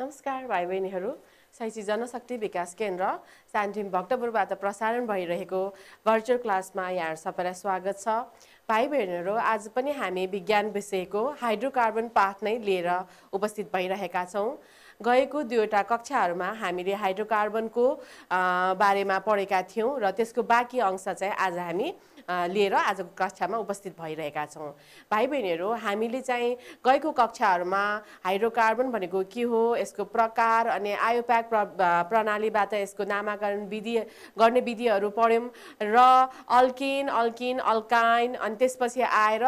नमस्कार भाइ बहिनीहरू शैक्षिक जनशक्ति विकास केन्द्र सान्टिम भक्तपुरबाट प्रसारण भइरहेको भर्चुअल क्लासमा यहाँहरू सबैलाई स्वागत छ। भाइ बहिनीहरू आज पनि हामी विज्ञान विषयको हाइड्रोकार्बन पाठ नै लिएर उपस्थित भइरहेका छौँ। गएको दुईवटा कक्षाहरूमा हामीले हाइड्रोकार्बनको बारेमा पढेका थियौँ र त्यसको बाँकी अंश चाहिँ आज हामी लिएर आजको कक्षामा उपस्थित भइरहेका छौँ। भाइ बहिनीहरू हामीले चाहिँ गएको कक्षाहरूमा हाइड्रोकार्बन भनेको के हो यसको प्रकार अनि आयोप्याक प्र प्रणालीबाट यसको नामाकरण विधि गर्ने विधिहरू पढ्यौँ र अल्किन अल्किन अल्काइन अनि त्यसपछि आएर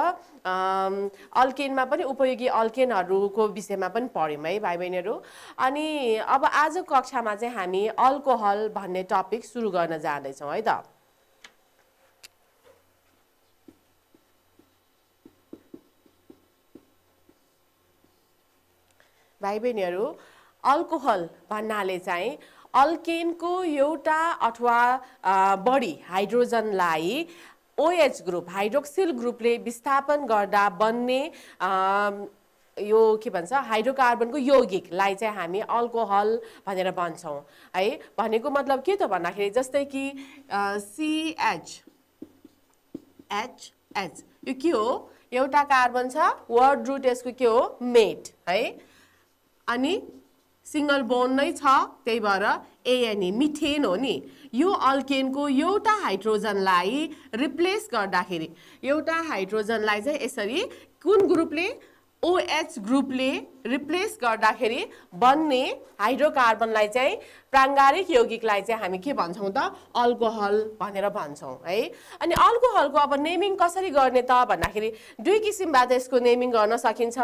अल्केनमा पनि उपयोगी अल्केनहरूको विषयमा पनि पढ्यौँ है भाइ बहिनीहरू अनि अब आजको कक्षामा चाहिँ हामी अल्कोहल भन्ने टपिक सुरु गर्न जाँदैछौँ है त। भाइ बहिनीहरू अल्कोहल भन्नाले चाहिँ अल्केनको एउटा अथवा बढी हाइड्रोजनलाई ओएच ग्रुप हाइड्रोक्सिल ग्रुपले विस्थापन गर्दा बन्ने यो के भन्छ हाइड्रोकार्बनको यौगिकलाई चाहिँ हामी अल्कोहल भनेर भन्छौँ। है भनेको मतलब के त भन्दाखेरि जस्तै कि सिएच एचएच यो के हो? एउटा कार्बन छ वर्ड रुट यसको के हो? मेट है। अनि सिङ्गल बोन नै छ त्यही भएर एएनई मिथेन हो नि। यो अल्केनको एउटा हाइड्रोजनलाई रिप्लेस गर्दाखेरि एउटा हाइड्रोजनलाई चाहिँ यसरी कुन ग्रुपले ओएच ग्रुपले रिप्लेस गर्दाखेरि बन्ने हाइड्रोकार्बनलाई चाहिँ प्राङ्गारिक यौगिकलाई चाहिँ हामी के भन्छौँ त? अल्कोहल भनेर भन्छौँ है? अनि अल्कोहलको अब नेमिङ कसरी गर्ने त भन्दाखेरि दुई किसिमबाट यसको नेमिङ गर्न सकिन्छ।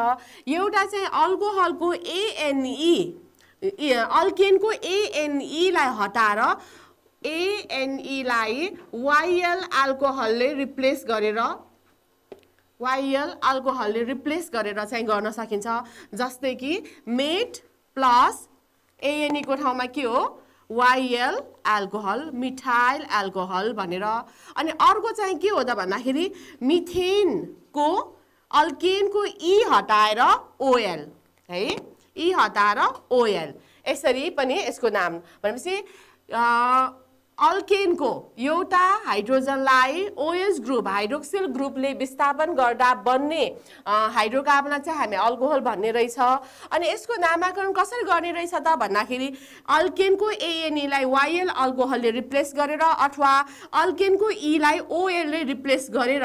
एउटा चाहिँ अल्कोहलको एएनई अल्केनको एएनईलाई हटाएर एएनईलाई वाइएल अल्कोहलले रिप्लेस गरेर वाइएल अल्कोहलले रिप्लेस गरेर चाहिँ गर्न सकिन्छ। जस्तै कि मेट प्लस एएनईको ठाउँमा के हो? वाइएल एल्कोहल मिठाइल एल्कोहल भनेर। अनि अर्को चाहिँ के हो त भन्दाखेरि मिथेनको अल्केनको ई हटाएर ओएल है? ई हटाएर ओएल यसरी पनि यसको नाम भनेपछि अल्केनको एउटा हाइड्रोजनलाई ओएस ग्रुप हाइड्रोक्सिल ग्रुपले विस्थापन गर्दा बन्ने हाइड्रोकार्बनलाई चाहिँ हामी अल्कोहल भन्ने रहेछ। अनि यसको नामाकरण कसरी गर्ने रहेछ त भन्दाखेरि अल्केनको एएनईलाई वाइएल अल्कोहलले रिप्लेस गरेर अथवा अल्केनको ईलाई ओएलले रिप्लेस गरेर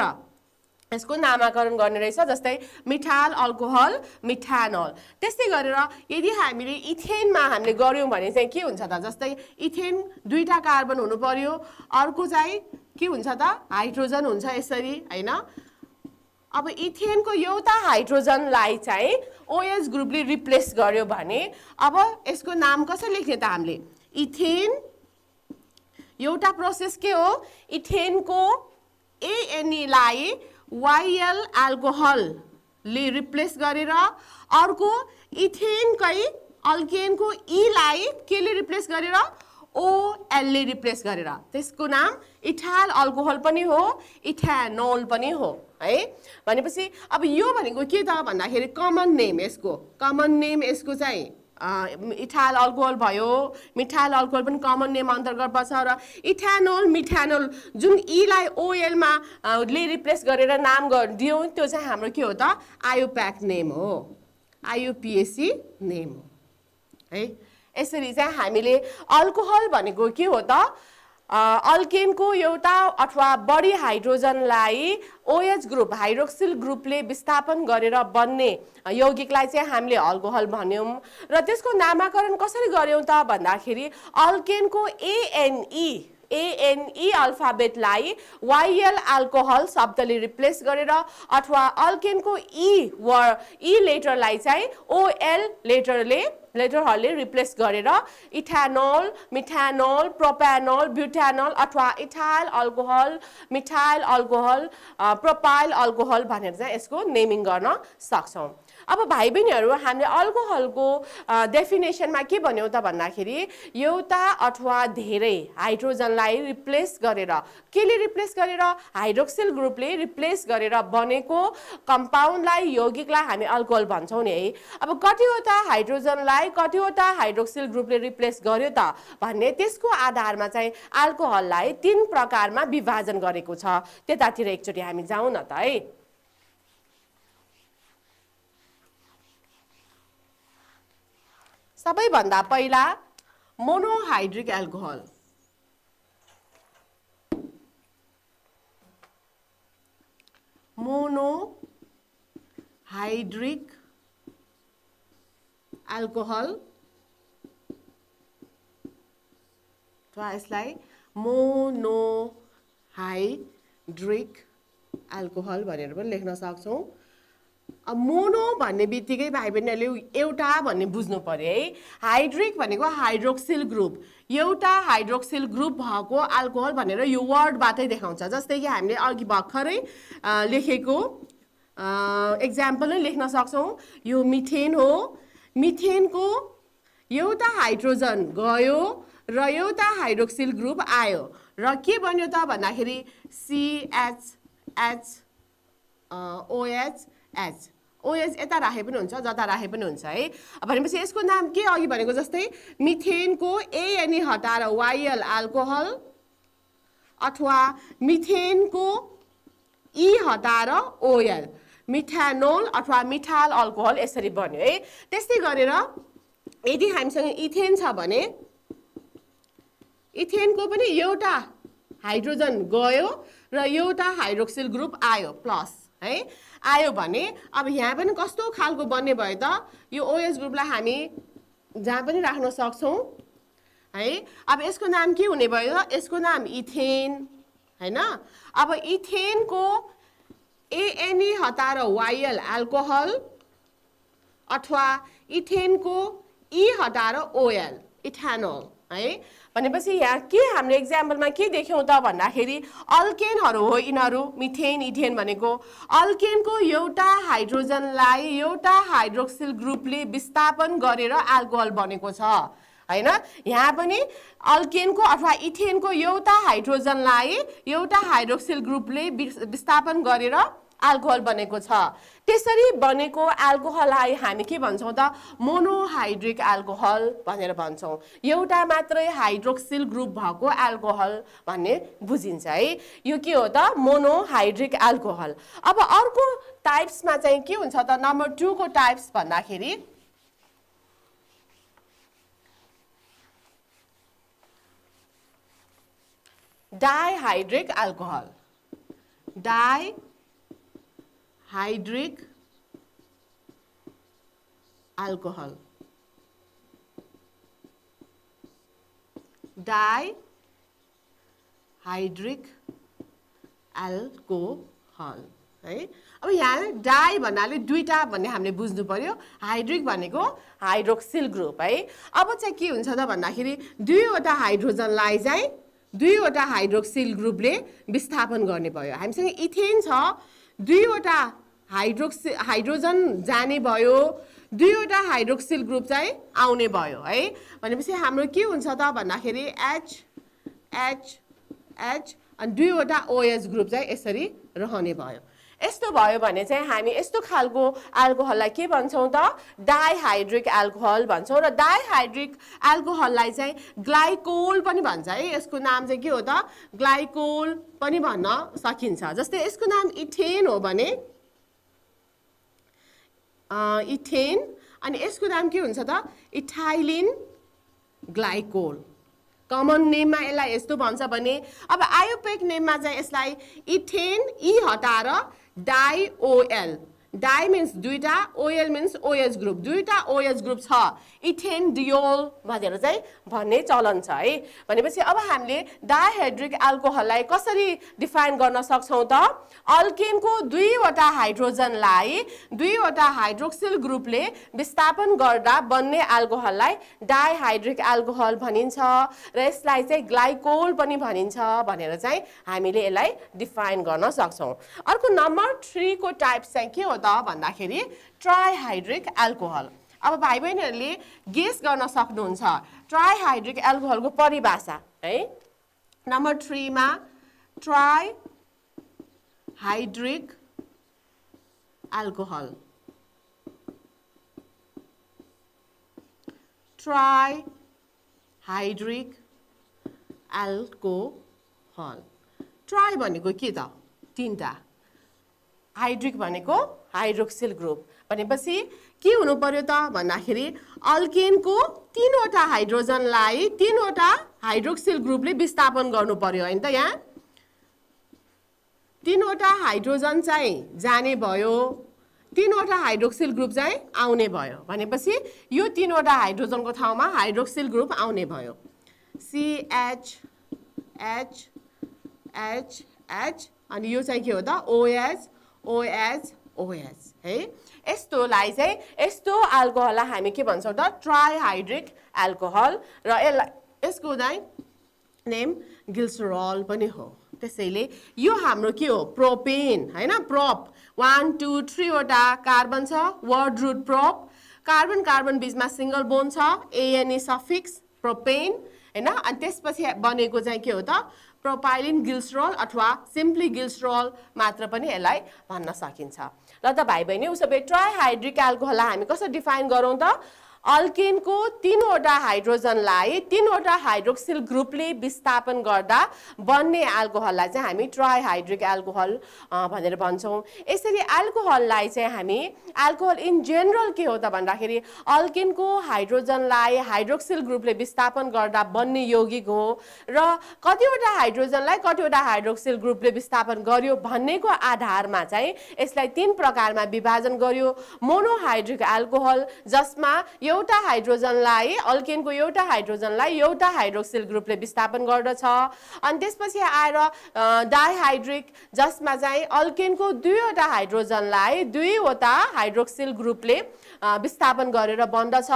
यसको नामाकरण गर्ने रहेछ जस्तै मिठाल अल्कोहल मिठानल। त्यस्तै गरेर यदि हामीले इथेनमा हामीले गऱ्यौँ भने चाहिँ के हुन्छ त? जस्तै इथेन दुईवटा कार्बन हुनु पर्यो अर्को चाहिँ के हुन्छ त? हाइड्रोजन हुन्छ यसरी होइन? अब इथेनको एउटा हाइड्रोजनलाई चाहिँ ओएस ग्रुपले रिप्लेस गर्यो भने अब यसको नाम कसरी लेख्ने त हामीले? इथेन एउटा प्रोसेस के हो? इथेनको एएनईलाई वाइएल एल्कोहलले रिप्लेस गरेर अर्को इथेनकै अल्केनको ईलाई केले रिप्लेस गरेर? ओएलले रिप्लेस गरेर। त्यसको नाम इथाल अल्कोहल पनि हो इथानोल पनि हो है? भनेपछि अब यो भनेको के त भन्दाखेरि कमन नेम यसको कमन नेम यसको चाहिँ इथाल अल्कोहल भयो। मिठाल अल्कोहल पनि कमन नेम अन्तर्गत पर्छ र इथानोल मिठानोल जुन इलाई ओएलमा ले रिप्लेस गरेर नाम दियौँ त्यो चाहिँ हाम्रो के हो त? आयोप्याक नेम हो। आयुपिएसी नेम हो। है? यसरी चाहिँ हामीले अल्कोहल भनेको के हो त? अल्केनको एउटा अथवा बढी हाइड्रोजनलाई ओएच ग्रुप हाइड्रोक्सिल ग्रुपले विस्थापन गरेर बन्ने यौगिकलाई चाहिँ हामीले अल्कोहल भन्यौँ। र त्यसको नामाकरण कसरी गऱ्यौँ त भन्दाखेरि अल्केनको एएनई एएनई अल्फाबेटलाई वाइएल अल्कोहल शब्दले रिप्लेस गरेर अथवा अल्केनको ई व ई लेटरलाई चाहिँ ओएल लेटरले लेटरहरूले रिप्लेस गरेर इथानोल मिथानोल प्रोप्यानोल ब्युटानोल अथवा ethyl alcohol methyl alcohol propyl alcohol भनेर चाहिँ यसको नेमिङ गर्न सक्छौँ। अब भाइ बहिनीहरू हामीले अल्कोहलको डेफिनेसनमा के भन्यौँ त भन्दाखेरि एउटा अथवा धेरै हाइड्रोजनलाई रिप्लेस गरेर केले रिप्लेस गरेर? हाइड्रोक्सिल ग्रुपले रिप्लेस गरेर बनेको कम्पाउन्डलाई यौगिकलाई हामी अल्कोहल भन्छौँ नि है। अब कतिवटा हाइड्रोजनलाई कतिवटा हाइड्रोक्सिल ग्रुपले रिप्लेस गर्यो त भन्ने त्यसको आधारमा चाहिँ अल्कोहललाई तिन प्रकारमा विभाजन गरेको छ। त्यतातिर एकचोटि हामी जाउँ न त है। सबैभन्दा पहिला मोनोहाइड्रिक एल्कोहल मोनोहाइड्रिक एल्कोहल अथवा यसलाई मोनोहाइड्रिक एल्कोहल भनेर पनि लेख्न सक्छौँ। मोनो भन्ने बित्तिकै भाइ बहिनीहरूले एउटा भन्ने बुझ्नु पऱ्यो है। हाइड्रिक भनेको हाइड्रोक्सिल ग्रुप। एउटा हाइड्रोक्सिल ग्रुप भएको अल्कोहल भनेर यो वर्डबाटै देखाउँछ। जस्तै कि हामीले अघि भर्खरै लेखेको एक्जाम्पल नै लेख्न सक्छौँ। यो मिथेन हो। मिथेनको एउटा हाइड्रोजन गयो र एउटा हाइड्रोक्सिल ग्रुप आयो। र के बन्यो त भन्दाखेरि सिएचएच ओएच एच ओएच यता राखे पनि हुन्छ जता राखे पनि हुन्छ है। भनेपछि यसको नाम के अघि भनेको जस्तै मिथेनको एएनई हटाएर वाइएल अल्कोहल अथवा मिथेनको ई हटाएर ओएल मिथानोल अथवा मिठाल अल्कोहल यसरी बन्यो है। त्यस्तै गरेर यदि हामीसँग इथेन छ भने इथेनको पनि एउटा हाइड्रोजन गयो र एउटा हाइड्रोक्सिल ग्रुप आयो प्लस। है? आयो भने अब यहाँ पनि कस्तो खालको बन्ने भयो त? यो ओएस ग्रुपलाई हामी जहाँ पनि राख्न सक्छौँ है? अब यसको नाम के हुने भयो? त यसको नाम इथेन होइन? अब इथेनको एएनई हतार वाइएल एल्कोहल अथवा इथेनको ई हटाएर ओएल इथानोल। है? भनेपछि यहाँ के हाम्रो इक्जाम्पलमा के देख्यौँ त भन्दाखेरि अल्केनहरू हो यिनीहरू मिथेन इथेन भनेको। अल्केनको एउटा हाइड्रोजनलाई एउटा हाइड्रोक्सिल ग्रुपले विस्थापन गरेर एल्कोहल बनेको छ। होइन? यहाँ पनि अल्केनको अथवा इथेनको एउटा हाइड्रोजनलाई एउटा हाइड्रोक्सिल ग्रुपले विस्थापन गरेर अल्कोहल बनेको छ। त्यसरी बनेको एल्कोहललाई हामी के भन्छौँ त? मोनोहाइड्रिक एल्कोहल भनेर भन्छौँ। एउटा मात्रै हाइड्रोक्सिल ग्रुप भएको एल्कोहल भन्ने बुझिन्छ है। यो के हो त? मोनोहाइड्रिक एल्कोहल अब अर्को टाइप्समा चाहिँ के हुन्छ त? नम्बर टूको टाइप्स भन्दाखेरि dihydric alcohol di hydric alcohol di hydric alcohol है अब यहाँ डाई भन्नाले दुईवटा भन्ने हामीले बुझ्नु पऱ्यो हाइड्रिक भनेको हाइड्रोक्सिल ग्रुप है? अब चाहिँ के हुन्छ त भन्दाखेरि दुईवटा हाइड्रोजनलाई चाहिँ दुईवटा हाइड्रोक्सिल ग्रुपले विस्थापन गर्ने भयो। हामीसँग इथेन छ। दुईवटा हाइड्रोक्सि हाइड्रोजन जाने भयो दुईवटा हाइड्रोक्सिल ग्रुप चाहिँ आउने भयो है? भनेपछि हाम्रो के हुन्छ त भन्दाखेरि एच एच एच अनि दुईवटा ओएच ग्रुप चाहिँ यसरी रहने भयो। यस्तो भयो भने चाहिँ हामी यस्तो खालको एल्कोहललाई के भन्छौँ त? डाइहाइड्रिक एल्कोहल भन्छौँ र डाइहाइड्रिक एल्कोहललाई चाहिँ ग्लाइकोल पनि भन्छ है? यसको नाम चाहिँ के हो त? ग्लाइकोल पनि भन्न सकिन्छ। जस्तै यसको नाम इथेन हो भने इथेन अनि यसको नाम के हुन्छ त? Ethylene glycol. कमन नेममा यसलाई यस्तो भन्छ भने अब आयोपेक नेममा चाहिँ यसलाई इथेन ई हटाएर डाइओएल डाई मिन्स दुईवटा ओएल मिन्स ओएच ग्रुप दुईवटा ओएच ग्रुप छ। इथेन डियोल भनेर चाहिँ भन्ने चलन छ है। भनेपछि अब हामीले डाइहाइड्रिक एल्कोहललाई कसरी डिफाइन गर्न सक्छौँ त? अल्केनको दुईवटा हाइड्रोजनलाई दुईवटा हाइड्रोक्सिल ग्रुपले विस्थापन गर्दा बन्ने एल्कोहललाई डाइहाइड्रिक एल्कोहल भनिन्छ। र यसलाई चाहिँ ग्लाइकोल पनि भनिन्छ भनेर चाहिँ हामीले यसलाई डिफाइन गर्न सक्छौँ। अर्को नम्बर थ्रीको टाइप चाहिँ के हो त भन्दाखेरि ट्राइहाइड्रिक एल्कोहल अब भाइ बहिनीहरूले गेस गर्न सक्नुहुन्छ। ट्राइहाइड्रिक एल्कोहलको परिभाषा है number थ्रीमा tri hydric alcohol tri hydric alcohol tri भनेको के त? तिनवटा। हाइड्रिक भनेको हाइड्रोक्सिल ग्रुप भनेपछि के हुनु पर्यो त भन्दाखेरि अल्केनको तिनवटा हाइड्रोजनलाई तिनवटा हाइड्रोक्सिल ग्रुपले विस्थापन गर्नु पर्यो होइन त यहाँ। तिनवटा हाइड्रोजन चाहिँ जाने भयो तिनवटा हाइड्रोक्सिल ग्रुप चाहिँ आउने भयो। भनेपछि यो तिनवटा हाइड्रोजनको ठाउँमा हाइड्रोक्सिल ग्रुप आउने भयो। सिएच एच एच एच अनि यो चाहिँ के हो त? ओएच ओएच ओएच है यस्तोलाई चाहिँ यस्तो अल्कोहललाई हामी के भन्छौँ त? ट्राइहाइड्रिक एल्कोहल र यसलाई यसको चाहिँ नेम गिल्सोरल पनि हो। त्यसैले यो हाम्रो के हो? प्रोपेन होइन? प्रप वान टू थ्रीवटा कार्बन छ। Word root prop carbon carbon बिचमा सिङ्गल बोन छ। एएनए सफिक्स प्रोपेन होइन? अनि त्यसपछि बनेको चाहिँ के हो त? प्रोपाइलिन गिल्सरोल अथवा सिम्पली गिल्सरोल मात्र पनि यसलाई भन्न सकिन्छ। ल त भाइ बहिनी उसो भए ट्राइहाइड्रिक एल्कोहललाई हामी कसरी डिफाइन गरौँ त? अल्केनको तिनवटा हाइड्रोजनलाई तिनवटा हाइड्रोक्सिल ग्रुपले विस्थापन गर्दा बन्ने एल्कोहललाई चाहिँ हामी ट्राइहाइड्रिक एल्कोहल भनेर भन्छौँ। यसरी एल्कोहललाई चाहिँ हामी एल्कोहल इन जेनरल के हो त भन्दाखेरि अल्केनको हाइड्रोजनलाई हाइड्रोक्सिल ग्रुपले विस्थापन गर्दा बन्ने यौगिक हो र कतिवटा हाइड्रोजनलाई कतिवटा हाइड्रोक्सिल ग्रुपले विस्थापन गर्यो भन्नेको आधारमा चाहिँ यसलाई तिन प्रकारमा विभाजन गर्यो। मोनोहाइड्रिक एल्कोहल जसमा एउटा हाइड्रोजनलाई अल्केनको एउटा हाइड्रोजनलाई एउटा हाइड्रोक्सिल ग्रुपले विस्थापन गर्दछ। अनि त्यसपछि आएर डाइहाइड्रिक जसमा चाहिँ अल्केनको दुईवटा हाइड्रोजनलाई दुईवटा हाइड्रोक्सिल ग्रुपले विस्थापन गरेर बन्दछ।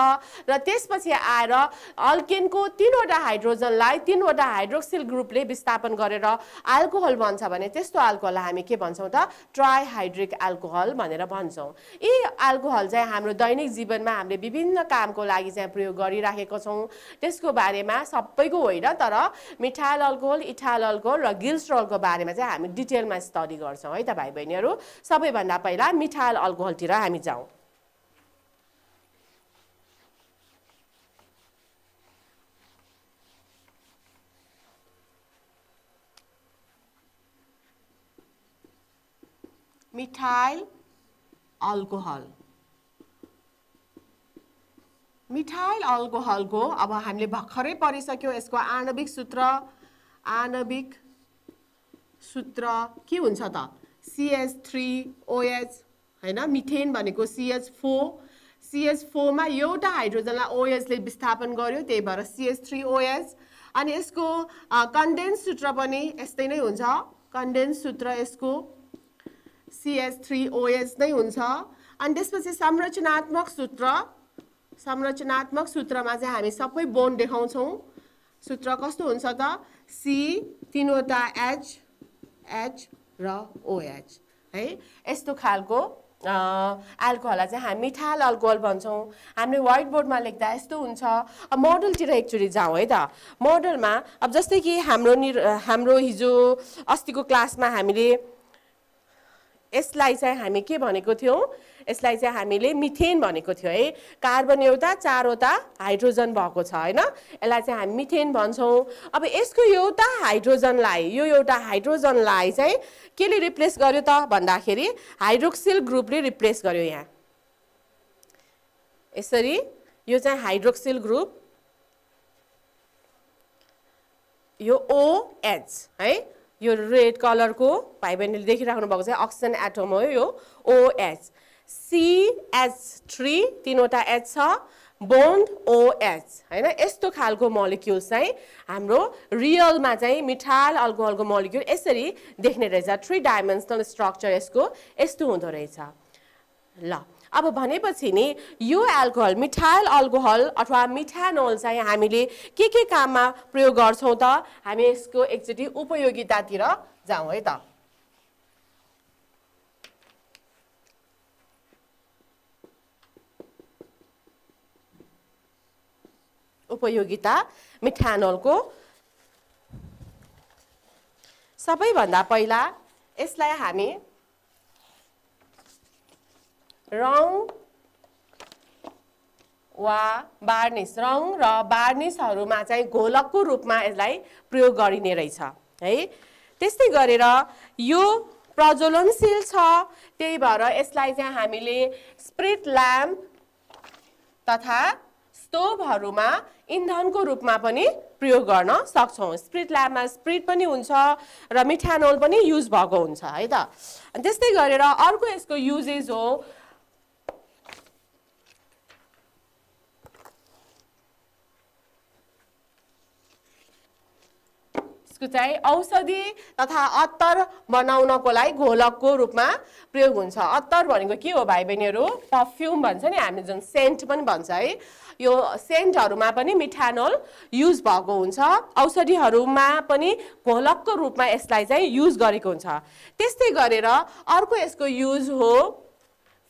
र त्यसपछि आएर अल्केनको तिनवटा हाइड्रोजनलाई तिनवटा हाइड्रोक्सिल ग्रुपले विस्थापन गरेर अल्कोहल बन्छ भने त्यस्तो अल्कोहललाई हामी के भन्छौँ त? ट्राइहाइड्रिक एल्कोहल भनेर भन्छौँ। यी अल्कोहल चाहिँ हाम्रो दैनिक जीवनमा हामीले विभिन्न कामको लागि चाहिँ प्रयोग गरिराखेको छौँ। त्यसको बारेमा सबैको होइन तर मिठाल अल्कोहल इठाल अल्कोहल र गिल्स्ट्रोलको बारेमा चाहिँ हामी डिटेलमा स्टडी गर्छौँ है त भाइ बहिनीहरू सबैभन्दा पहिला मिठाल अल्कोहलतिर हामी जाउँ। Methyl alcohol. मिठाइल अल्कोहलको अब हामीले भर्खरै पढिसक्यौँ यसको आणविक सूत्र। आणविक सूत्र के हुन्छ त? सिएच थ्री ओएच होइन? मिथेन भनेको सिएच फोर सिएच फोरमा एउटा हाइड्रोजनलाई ओएचले विस्थापन गर्यो त्यही भएर सिएच थ्री ओएच अनि यसको कन्डेन्स सूत्र पनि यस्तै नै हुन्छ। कन्डेन्स सूत्र यसको सिएच थ्री ओएच नै हुन्छ। अनि त्यसपछि संरचनात्मक सूत्र। संरचनात्मक सूत्रमा चाहिँ हामी सबै बोन देखाउँछौँ। सूत्र कस्तो हुन्छ त? सी तिनवटा एच एच र ओएच है? यस्तो खालको एल्कोहललाई चाहिँ हामी मिठाल अल्कोहल भन्छौँ। हामीले व्हाइट बोर्डमा लेख्दा यस्तो हुन्छ। अब मोडलतिर एकचोटि जाउँ है त? मोडलमा अब जस्तै कि हाम्रो निर हाम्रो हिजो अस्तिको क्लासमा हामीले यसलाई चाहिँ हामी के भनेको थियौँ? यसलाई चाहिँ हामीले मिथेन भनेको थियो है। कार्बन एउटा चारवटा हाइड्रोजन भएको छ होइन। यसलाई चाहिँ हामी मिथेन भन्छौँ। अब यसको एउटा हाइड्रोजनलाई यो एउटा हाइड्रोजनलाई चाहिँ केले रिप्लेस गर्यो त भन्दाखेरि हाइड्रोक्सिल ग्रुपले रिप्लेस गर्यो यहाँ। यसरी यो चाहिँ हाइड्रोक्सिल ग्रुप यो ओएच है। यो रेड कलरको भाइ बहिनीले देखिराख्नु भएको चाहिँ अक्सिजन एटोम हो यो ओएच सिएच थ्री तिनवटा एच छ बोन्ड ओएच होइन? यस्तो खालको मलिक्युल्स चाहिँ हाम्रो रियलमा चाहिँ मिठाल अल्कोहलको मलिक्युल यसरी देख्ने रहेछ। थ्री डाइमेन्सनल स्ट्रक्चर यसको यस्तो हुँदो रहेछ। ल अब भनेपछि नि यो एल्कोहल मिठाइल अल्कोहल अथवा मिठानोल चाहिँ हामीले के के काममा प्रयोग गर्छौँ त? हामी यसको एकचोटि उपयोगितातिर जाउँ है त। उपयोगिता मिठानोलको सबैभन्दा पहिला यसलाई हामी रङ वा बार्निस रङ र बार्निसहरूमा चाहिँ घोलकको रूपमा यसलाई प्रयोग गरिने रहेछ है? त्यस्तै गरेर यो प्रज्वलनशील छ त्यही भएर यसलाई चाहिँ हामीले स्प्रिट ल्याम्प तथा स्टोभहरूमा इन्धनको रूपमा पनि प्रयोग गर्न सक्छौँ। स्प्रिट ल्याम्पमा स्प्रिट पनि हुन्छ र मिठानोल पनि युज भएको हुन्छ है त? त्यस्तै गरेर अर्को यसको युजेज हो। यसको चाहिँ औषधि तथा अत्तर बनाउनको लागि घोलकको रूपमा प्रयोग हुन्छ। अत्तर भनेको के हो भाइ बहिनीहरू पर्फ्युम भन्छ नि हामीले जुन सेन्ट पनि भन्छ है? यो सेन्टहरूमा पनि मिठानोल युज भएको हुन्छ। औषधिहरूमा पनि घोलकको रूपमा यसलाई चाहिँ युज गरेको हुन्छ। त्यस्तै गरेर अर्को यसको युज हो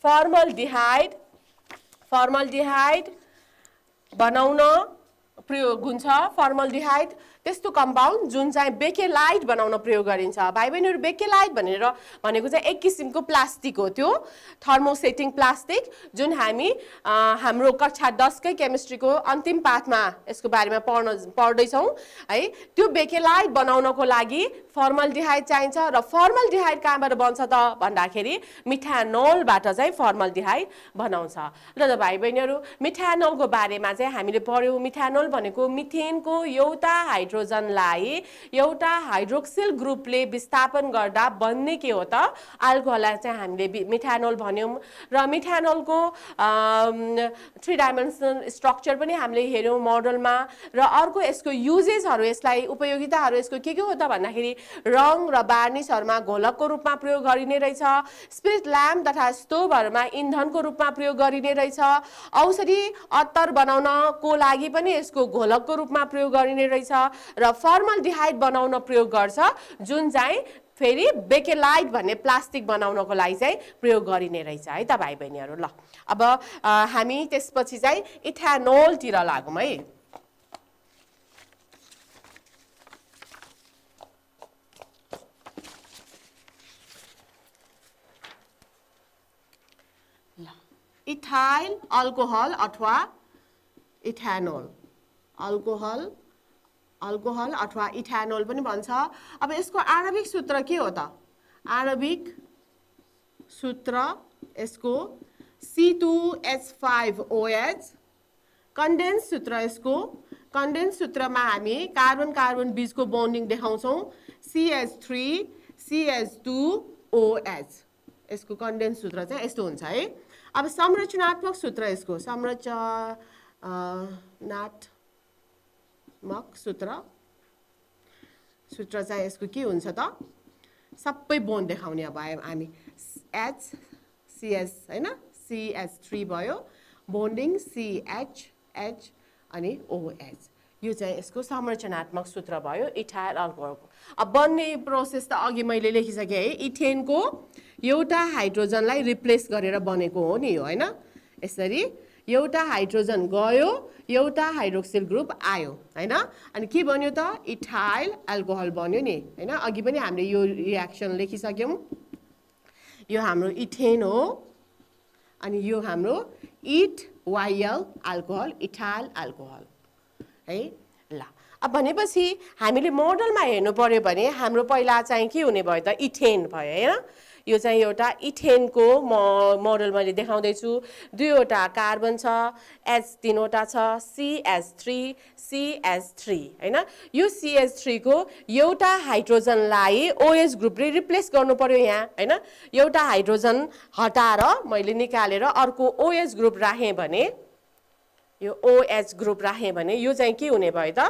फर्मल डिहाइड फर्मल डिहाइड बनाउन। प्रयोग हुन्छ फर्मल डिहाइड त्यस्तो कम्पाउन्ड जुन चाहिँ बेकेलाइट बनाउन प्रयोग गरिन्छ। भाइ बहिनीहरू बेकेलाइट भनेर भनेको चाहिँ एक किसिमको प्लास्टिक हो त्यो थर्मोसेटिङ प्लास्टिक जुन हामी हाम्रो कक्षा दसकै केमिस्ट्रीको अन्तिम पाठमा यसको बारेमा पढ्न पढ्दैछौँ है। त्यो बेकेलाइट बनाउनको लागि फर्मल डिहाइड चाहिन्छ र फर्मल डिहाइड कहाँबाट बन्छ त भन्दाखेरि मिठानोलबाट चाहिँ फर्मल डिहाइड बनाउँछ। र त भाइ बहिनीहरू मिठानोलको बारेमा चाहिँ हामीले पढ्यौँ। मिठानोल भनेको मिथेनको एउटा हाइड्रो नाइट्रोजनलाई एउटा हाइड्रोक्सिल ग्रुपले विस्थापन गर्दा बन्ने के हो त? अल्कोहललाई चाहिँ हामीले मिठानोल भन्यौँ र मिठानोलको थ्री डाइमेन्सनल स्ट्रक्चर पनि हामीले हेऱ्यौँ मोडलमा र अर्को यसको युजेसहरू यसलाई उपयोगिताहरू यसको के के हो त भन्दाखेरि रङ र बार्निसहरूमा घोलकको रूपमा प्रयोग गरिने रहेछ स्पिरिट ल्याम्प तथा स्टोभहरूमा इन्धनको रूपमा प्रयोग गरिने रहेछ औषधि अत्तर बनाउनको लागि पनि यसको घोलकको रूपमा प्रयोग गरिने रहेछ र फर्मल डिहाइड बनाउन प्रयोग गर्छ जुन चाहिँ फेरि बेकेलाइट भन्ने प्लास्टिक बनाउनको लागि चाहिँ प्रयोग गरिने रहेछ है त भाइ बहिनीहरू ल अब हामी त्यसपछि चाहिँ इथानोलतिर लागौँ है। इथाइल अल्कोहल अथवा इथानोल। अल्कोहल अल्कोहल अथवा इथानोल पनि भन्छ। अब यसको आणविक सूत्र के हो त? आणविक सूत्र यसको C two H five OH condense सूत्र यसको। कन्डेन्स सूत्रमा हामी कार्बन कार्बन बिचको बोन्डिङ देखाउँछौँ। CH three CH two OH यसको कन्डेन्स सूत्र चाहिँ यस्तो हुन्छ है। अब संरचनात्मक सूत्र यसको। संरचना नाट मक सूत्र। सूत्र चाहिँ यसको के हुन्छ त? सबै बोन देखाउने अब हामी एच सिएच होइन? सिएच थ्री भयो। बोन्डिङ सिएच एच अनि ओएच यो चाहिँ यसको संरचनात्मक सूत्र भयो। इथाइल अल्कोहलको। अब बन्ने प्रोसेस त अघि मैले लेखिसकेँ है। इथेनको एउटा हाइड्रोजनलाई रिप्लेस गरेर बनेको हो नि यो होइन? यसरी एउटा हाइड्रोजन गयो एउटा हाइड्रोक्सिल ग्रुप आयो होइन? अनि के बन्यो त? इथाइल एल्कोहल बन्यो नि होइन? अघि पनि हामीले यो रियाक्सन लेखिसक्यौँ। यो हाम्रो इथेन हो अनि यो हाम्रो ethyl alcohol ethyl alcohol है? ल अब भनेपछि हामीले मोडलमा हेर्नु पऱ्यो भने हाम्रो पहिला चाहिँ के हुने भयो त? इथेन भयो होइन? यो चाहिँ एउटा इथेनको म मोडल मैले देखाउँदैछु। दुईवटा कार्बन छ एच तिनवटा छ सिएच थ्री सिएच थ्री होइन? यो सिएच थ्रीको एउटा हाइड्रोजनलाई ओएच ग्रुपले रिप्लेस गर्नु पऱ्यो यहाँ होइन? एउटा हाइड्रोजन हटाएर मैले निकालेर अर्को ओएच ग्रुप राखेँ भने यो ओएच ग्रुप राखेँ भने यो चाहिँ के हुने भयो त?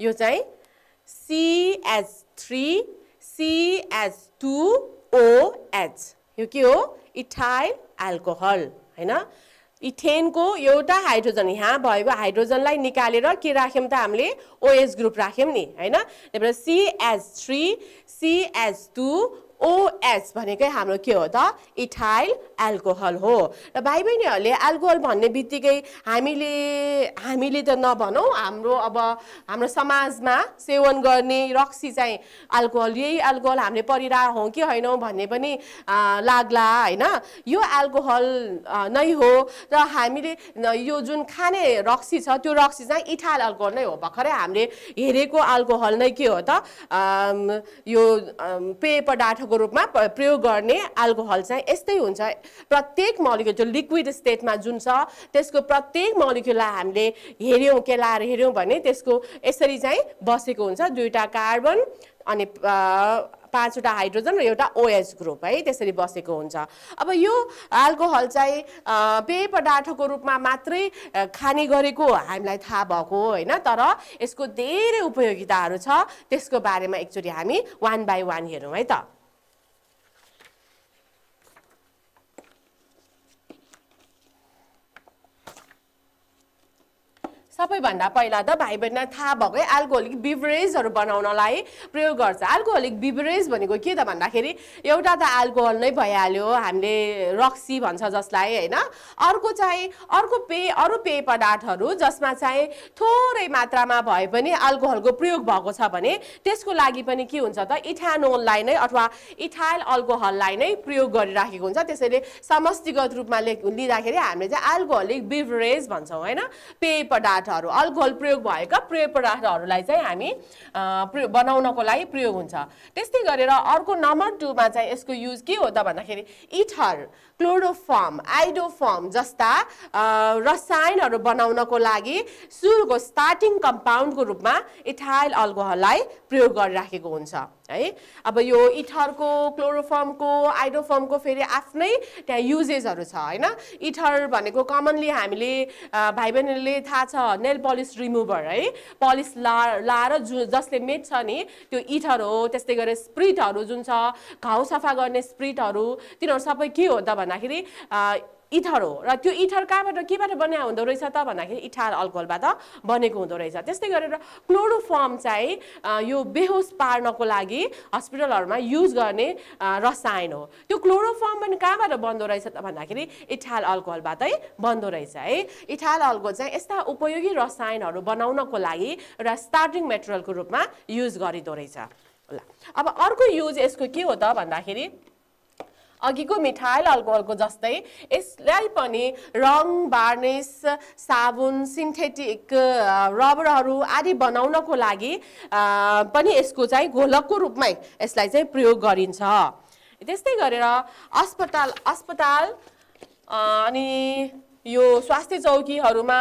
यो चाहिँ सिएच थ्री सिएच यो के हो? इथाइल एल्कोहल होइन इथेनको एउटा हाइड्रोजन यहाँ भएको हाइड्रोजनलाई निकालेर के राख्यौँ त हामीले? ओएच ग्रुप राख्यौँ नि होइन त्यही भएर CH three CH two OH भनेकै हाम्रो के हो त? इथाइल एल्कोहल हो। र भाइ बहिनीहरूले एल्कोहल भन्ने बित्तिकै हामीले हामीले त नभनौँ हाम्रो अब हाम्रो समाजमा सेवन गर्ने रक्सी चाहिँ एल्कोहल यही एल्कोहल हामीले परिरहेको हौँ कि होइनौँ भन्ने पनि लाग्ला होइन? यो एल्कोहल नै हो। र हामीले यो जुन खाने रक्सी छ त्यो रक्सी चाहिँ इथाइल एल्कोहल नै हो। भर्खरै हामीले हेरेको अल्कोहल नै के हो त? यो पेय पदार्थको रूपमा प्रयोग गर्ने अल्कोहल चाहिँ यस्तै हुन्छ। प्रत्येक मलिक्युल जो लिक्विड स्टेटमा जुन छ त्यसको प्रत्येक मलिक्युललाई हामीले हेऱ्यौँ केलाएर हेऱ्यौँ भने त्यसको यसरी चाहिँ बसेको हुन्छ। दुईवटा कार्बन अनि पाँचवटा हाइड्रोजन र एउटा ओएच ग्रुप है त्यसरी बसेको हुन्छ। अब यो अल्कोहल चाहिँ पेय पदार्थको रूपमा मात्रै खाने गरेको हामीलाई थाहा भएको होइन? तर यसको धेरै उपयोगिताहरू छ। त्यसको बारेमा एकचोटि हामी वान बाई वान हेरौँ है त। सबैभन्दा पहिला त भाइ बहिनीलाई थाहा भएकै अल्कोहोलिक बिभरेजहरू बनाउनलाई प्रयोग गर्छ। अल्कोहोलिक बिभरेज भनेको के त भन्दाखेरि एउटा त अल्कोहल नै भइहाल्यो हामीले रक्सी भन्छ जसलाई होइन? अर्को चाहिँ अर्को पेय अरू पेय पदार्थहरू जसमा चाहिँ थोरै मात्रामा भए पनि अल्कोहलको प्रयोग भएको छ भने त्यसको लागि पनि के हुन्छ त इथानोललाई नै अथवा इथाइल अल्कोहललाई नै प्रयोग गरिराखेको हुन्छ। त्यसैले समष्टिगत रूपमा लिँदाखेरि हामीले चाहिँ अल्कोहलिक बिभरेज भन्छौँ होइन? पेय पदार्थ पदार्थहरू अल्कोहल प्रयोग भएका पेय पदार्थहरूलाई चाहिँ हामी बनाउनको लागि प्रयोग हुन्छ। त्यस्तै गरेर अर्को नम्बर टूमा चाहिँ यसको युज के हो त भन्दाखेरि इथर। क्लोरोफर्म आइडोफर्म जस्ता रसायनहरू बनाउनको लागि सुरुको स्टार्टिङ कम्पाउन्डको रूपमा इथाइल अल्कोहललाई प्रयोग गरिराखेको हुन्छ है। अब यो इथरको क्लोरोफर्मको आइडोफर्मको फेरि आफ्नै त्यहाँ युजेसहरू छ होइन। इथर भनेको कमनली हामीले भाइ बहिनीले थाहा छ नेल पलिस रिमुभर है। पलिस ला लाएर जु जसले मेट्छ नि त्यो इथर हो त्यस्तै गरेर स्प्रिटहरू जुन छ घाउ सफा गर्ने स्प्रिटहरू तिनीहरू सबै के हो त भन्दाखेरि इथर हो। र त्यो इथर कहाँबाट केबाट बनिया हुँदो रहेछ त? भन्दाखेरि इथार अल्कोहलबाट बनेको हुँदो रहेछ। त्यस्तै गरेर क्लोरोफर्म चाहिँ यो बेहोस पार्नको लागि हस्पिटलहरूमा युज गर्ने रसायन हो। त्यो क्लोरोफर्म पनि कहाँबाट बन्दो रहेछ त? भन्दाखेरि इथाल अल्कोहलबाटै बन्दो रहेछ है। इथाल अल्कोहल चाहिँ यस्ता उपयोगी रसायनहरू बनाउनको लागि एउटा स्टार्टिङ मेटेरियलको रूपमा युज गरिँदो रहेछ। ल अब अर्को युज यसको के हो त? भन्दाखेरि अघिको मिठाइल अल्कोहलको जस्तै यसलाई पनि रङ बार्निस साबुन सिन्थेटिक रबरहरू आदि बनाउनको लागि पनि यसको चाहिँ घोलकको रूपमै यसलाई चाहिँ प्रयोग गरिन्छ। त्यस्तै गरेर अस्पताल अस्पताल अनि यो स्वास्थ्य चौकीहरूमा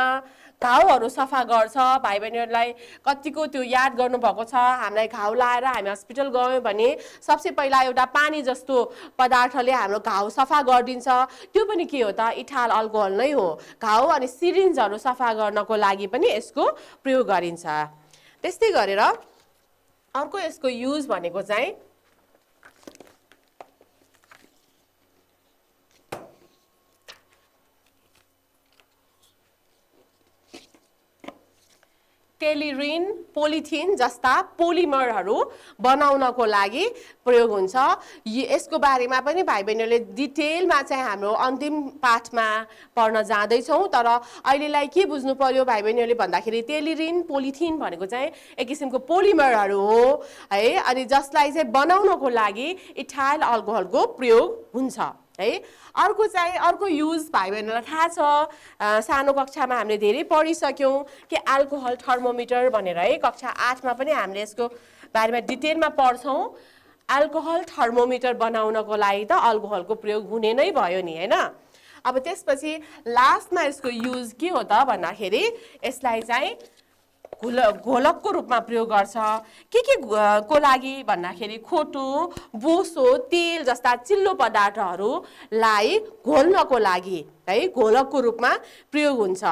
घाउहरू सफा गर्छ भाइ बहिनीहरूलाई कतिको त्यो याद गर्नुभएको छ हामीलाई घाउ लाएर हामी हस्पिटल गयौँ भने सबसे पहिला एउटा पानी जस्तो पदार्थले हाम्रो घाउ सफा गरिदिन्छ। त्यो पनि के हो त? इथाल अल्कोहल नै हो। घाउ अनि सिरिन्जहरू सफा गर्नको लागि पनि यसको प्रयोग गरिन्छ। त्यस्तै गरेर अर्को यसको युज भनेको चाहिँ टेलिरिन पोलिथिन जस्ता पोलिमरहरू बनाउनको लागि प्रयोग हुन्छ। यसको बारेमा पनि भाइ बहिनीहरूले डिटेलमा चाहिँ हाम्रो अन्तिम पाठमा पढ्न जाँदैछौँ। तर अहिलेलाई के बुझ्नु पर्यो भाइ बहिनीहरूले भन्दाखेरि टेलिरिन पोलिथिन भनेको चाहिँ एक किसिमको पोलिमरहरू हो है। अनि जसलाई चाहिँ बनाउनको लागि इथाइल अल्कोहलको प्रयोग हुन्छ। है। अर्को चाहिँ अर्को युज भाइ बहिनीलाई थाहा छ सानो कक्षामा हामीले धेरै पढिसक्यौँ कि एल्कोहल थर्मोमिटर भनेर है कक्षा आठमा पनि हामीले यसको बारेमा डिटेलमा पढ्छौँ। एल्कोहल थर्मोमिटर बनाउनको लागि त अल्कोहलको प्रयोग हुने नै भयो नि होइन? अब त्यसपछि लास्टमा यसको युज के हो त भन्दाखेरि यसलाई चाहिँ घोल घोलकको रूपमा प्रयोग गर्छ। के के को लागि भन्दाखेरि खोटो बोसो तेल जस्ता चिल्लो पदार्थहरूलाई घोल्नको लागि है घोलकको रूपमा प्रयोग हुन्छ।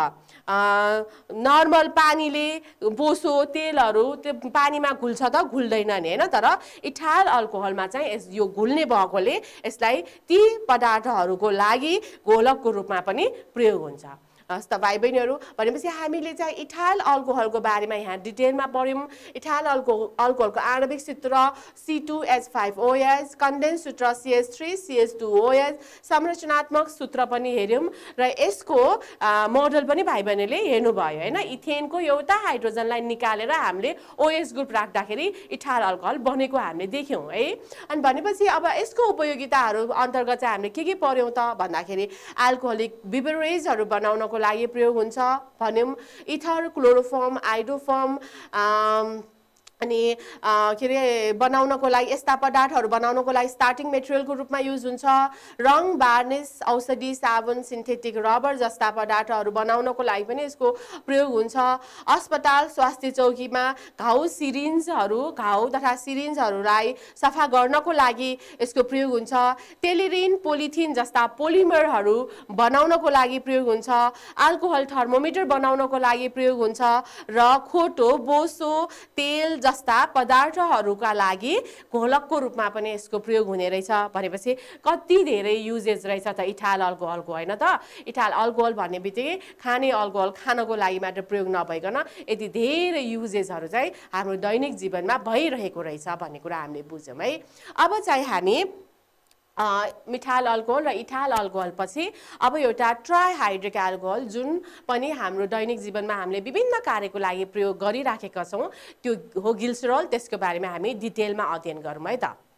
नर्मल पानीले बोसो तेलहरू त्यो पानीमा घुल्छ त घुल्दैन नि होइन? तर इथाल अल्कोहलमा चाहिँ यस यो घुल्ने भएकोले यसलाई ती पदार्थहरूको लागि घोलकको रूपमा पनि प्रयोग हुन्छ। हस् त भाइ बहिनीहरू भनेपछि हामीले चाहिँ इथाइल अल्कोहलको बारेमा यहाँ डिटेलमा पढ्यौँ। इथाइल अल्को अल्कोहलको आणविक सूत्र C two H five OH condense सूत्र CH three CH two OH संरचनात्मक सूत्र पनि हेऱ्यौँ र यसको मोडल पनि भाइ बहिनीले हेर्नुभयो होइन? इथेनको एउटा हाइड्रोजनलाई निकालेर हामीले ओएस ग्रुप राख्दाखेरि इथाइल अल्कोहल बनेको हामीले देख्यौँ है? अनि भनेपछि अब यसको उपयोगिताहरू अन्तर्गत चाहिँ हामीले के के पढ्यौँ त भन्दाखेरि एल्कोहोलिक बिबरेजहरू बनाउनको लागि प्रयोग हुन्छ। भन्यौँ इथर क्लोरोफर्म आइडोफर्म अनि के अरे बनाउनको लागि यस्ता पदार्थहरू बनाउनको लागि स्टार्टिङ मेटेरियलको रूपमा युज हुन्छ। रङ बार्निस औषधि साबुन सिन्थेटिक रबर जस्ता पदार्थहरू बनाउनको लागि पनि यसको प्रयोग हुन्छ। अस्पताल स्वास्थ्य चौकीमा घाउ सिरिन्जहरू घाउ तथा सिरिन्जहरूलाई सफा गर्नको लागि यसको प्रयोग हुन्छ। टेलिरिन पोलिथिन जस्ता पोलिमरहरू बनाउनको लागि प्रयोग हुन्छ। अल्कोहल थर्मोमिटर बनाउनको लागि प्रयोग हुन्छ। र खोटो बोसो तेल जस्ता पदार्थहरूका लागि घोलकको रूपमा पनि यसको प्रयोग हुने रहेछ। भनेपछि कति धेरै युजेस रहेछ त इथाल अल्कोहलको होइन त? इथाल अल्कोहल भन्ने बित्तिकै खाने अल्कोहल खानको लागि मात्र प्रयोग नभइकन यति धेरै युजेसहरू चाहिँ हाम्रो दैनिक जीवनमा भइरहेको रहेछ भन्ने कुरा हामीले बुझ्यौँ है। अब चाहिँ हामी मिठाल अल्कोहल र इथाल अल्कोहल पछि अब एउटा ट्राइहाइड्रिक एल्कोहल जुन पनि हाम्रो दैनिक जीवनमा हामीले विभिन्न कार्यको लागि प्रयोग गरिराखेका छौँ त्यो हो गिल्सरोल त्यसको बारेमा हामी डिटेलमा अध्ययन गरौँ है त।